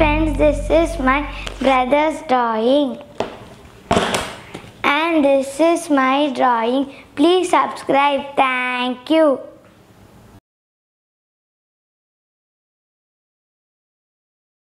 friends, this is my brother's drawing. And this is my drawing. Please subscribe. Thank you.